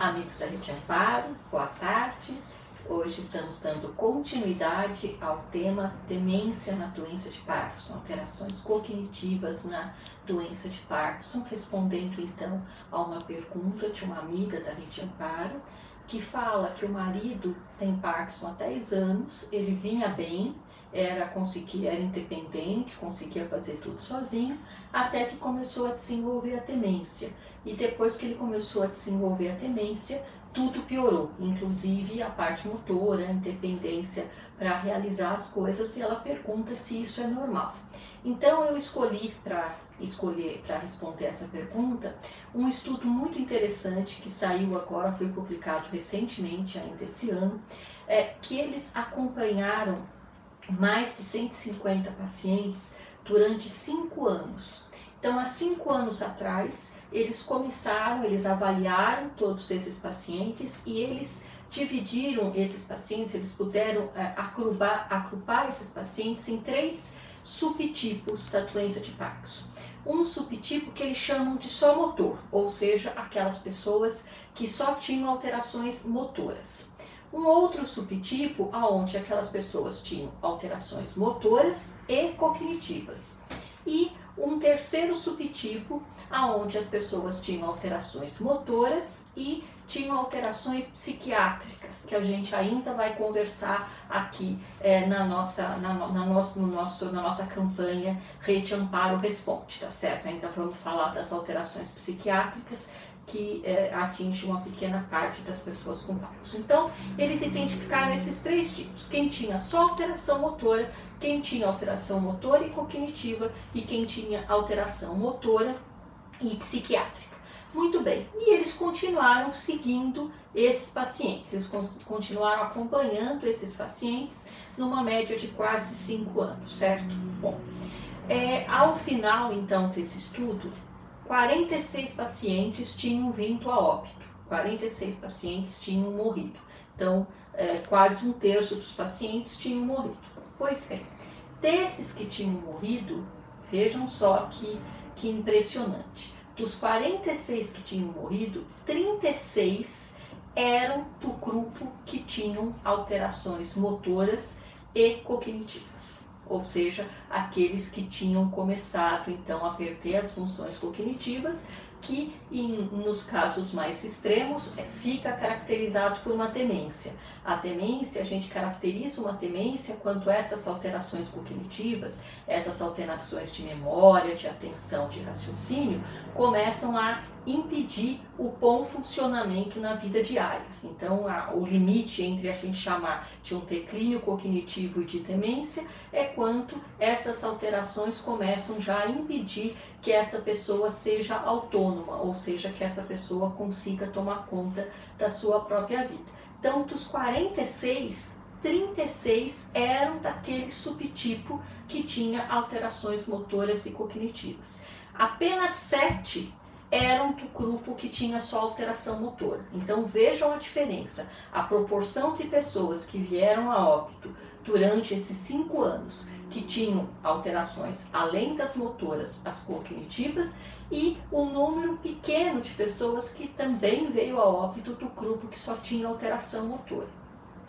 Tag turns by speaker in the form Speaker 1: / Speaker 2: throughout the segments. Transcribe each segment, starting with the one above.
Speaker 1: Amigos da Rede Amparo, boa tarde. Hoje estamos dando continuidade ao tema demência na doença de Parkinson, alterações cognitivas na doença de Parkinson, respondendo então a uma pergunta de uma amiga da Rede Amparo, que fala que o marido tem Parkinson há 10 anos, ele vinha bem, era conseguia era independente, conseguia fazer tudo sozinho, até que começou a desenvolver a demência. E depois que ele começou a desenvolver a demência, tudo piorou, inclusive a parte motora, a independência para realizar as coisas, e ela pergunta se isso é normal. Então eu escolhi para escolher para responder essa pergunta um estudo muito interessante que saiu agora, foi publicado recentemente ainda esse ano, é, que eles acompanharam mais de 150 pacientes durante cinco anos. Então, há cinco anos atrás, eles começaram, eles avaliaram todos esses pacientes e eles dividiram esses pacientes, eles puderam é, agrupar, agrupar esses pacientes em três subtipos da doença de Parkinson. Um subtipo que eles chamam de só motor, ou seja, aquelas pessoas que só tinham alterações motoras. Um outro subtipo aonde aquelas pessoas tinham alterações motoras e cognitivas. E um terceiro subtipo aonde as pessoas tinham alterações motoras e tinham alterações psiquiátricas, que a gente ainda vai conversar aqui é, na, nossa, na, na, nosso, no nosso, na nossa campanha Rede Amparo Responde, tá certo? Ainda vamos falar das alterações psiquiátricas que é, atinge uma pequena parte das pessoas com Parkinson. Então, eles identificaram esses três tipos: quem tinha só alteração motora, quem tinha alteração motora e cognitiva e quem tinha alteração motora e psiquiátrica. Muito bem, e eles continuaram seguindo esses pacientes, eles continuaram acompanhando esses pacientes numa média de quase cinco anos, certo? Bom, é, ao final então desse estudo, 46 pacientes tinham vindo a óbito, 46 pacientes tinham morrido. Então, é, quase um terço dos pacientes tinham morrido. Pois bem, desses que tinham morrido, vejam só que, que impressionante. Dos 46 que tinham morrido, 36 eram do grupo que tinham alterações motoras e cognitivas ou seja, aqueles que tinham começado então a perder as funções cognitivas, que em, nos casos mais extremos é, fica caracterizado por uma demência. A demência, a gente caracteriza uma demência quando essas alterações cognitivas, essas alterações de memória, de atenção, de raciocínio, começam a impedir o bom funcionamento na vida diária. Então, a, o limite entre a gente chamar de um declínio cognitivo e de demência é quando essas alterações começam já a impedir que essa pessoa seja autônoma, ou seja, que essa pessoa consiga tomar conta da sua própria vida. Então, dos 46, 36 eram daquele subtipo que tinha alterações motoras e cognitivas. Apenas 7 eram do grupo que tinha só alteração motora. Então vejam a diferença. A proporção de pessoas que vieram a óbito durante esses cinco anos que tinham alterações além das motoras, as cognitivas, e o um número pequeno de pessoas que também veio a óbito do grupo que só tinha alteração motora.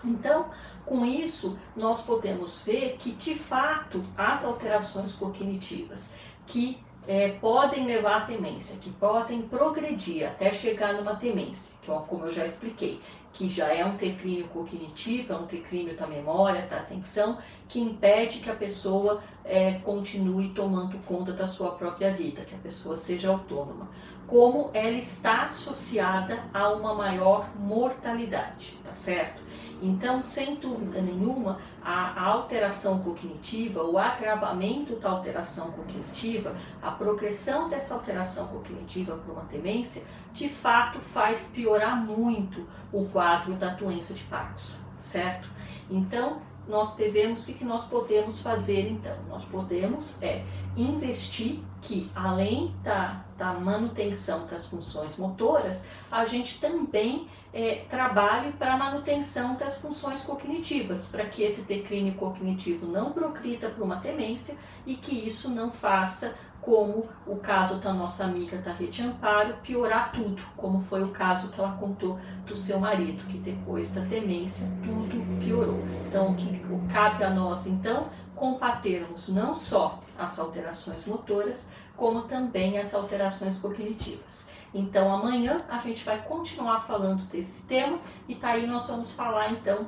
Speaker 1: Então, com isso, nós podemos ver que, de fato, as alterações cognitivas que é, podem levar à demência, que podem progredir até chegar numa demência, que como eu já expliquei, que já é um declínio cognitivo, é um declínio da memória, da atenção, que impede que a pessoa é, continue tomando conta da sua própria vida, que a pessoa seja autônoma. Como ela está associada a uma maior mortalidade, tá certo? Então, sem dúvida nenhuma, a alteração cognitiva, o agravamento da alteração cognitiva, a progressão dessa alteração cognitiva para uma demência, de fato faz piorar muito o quadro da doença de Parkinson, certo? Então, nós devemos, o que, que nós podemos fazer então? Nós podemos é, investir que, além da, da manutenção das funções motoras, a gente também é, trabalhe para a manutenção das funções cognitivas, para que esse declínio cognitivo não progrida para uma demência e que isso não faça como o caso da nossa amiga da Rede Amparo, piorar tudo, como foi o caso que ela contou do seu marido, que depois da demência tudo piorou. Então, o que cabe a nós, então, combatermos não só as alterações motoras, como também as alterações cognitivas. Então, amanhã a gente vai continuar falando desse tema e tá aí nós vamos falar então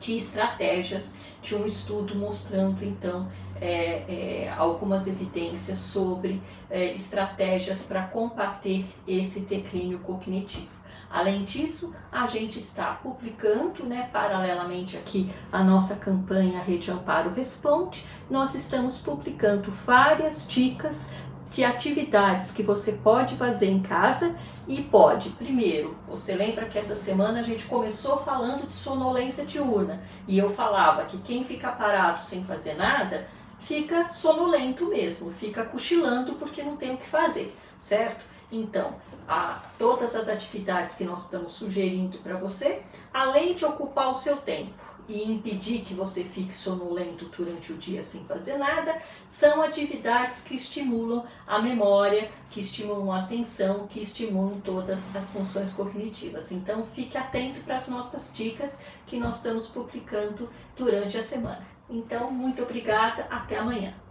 Speaker 1: de estratégias de um estudo mostrando então é, é, algumas evidências sobre é, estratégias para combater esse declínio cognitivo. Além disso, a gente está publicando, né, paralelamente aqui a nossa campanha Rede Amparo Responde, nós estamos publicando várias dicas de atividades que você pode fazer em casa e pode, primeiro, você lembra que essa semana a gente começou falando de sonolência diurna e eu falava que quem fica parado sem fazer nada fica sonolento mesmo, fica cochilando porque não tem o que fazer, certo? Então, a, todas as atividades que nós estamos sugerindo para você, além de ocupar o seu tempo e impedir que você fique sonolento durante o dia sem fazer nada, são atividades que estimulam a memória, que estimulam a atenção, que estimulam todas as funções cognitivas. Então, fique atento para as nossas dicas que nós estamos publicando durante a semana. Então, muito obrigada, até amanhã.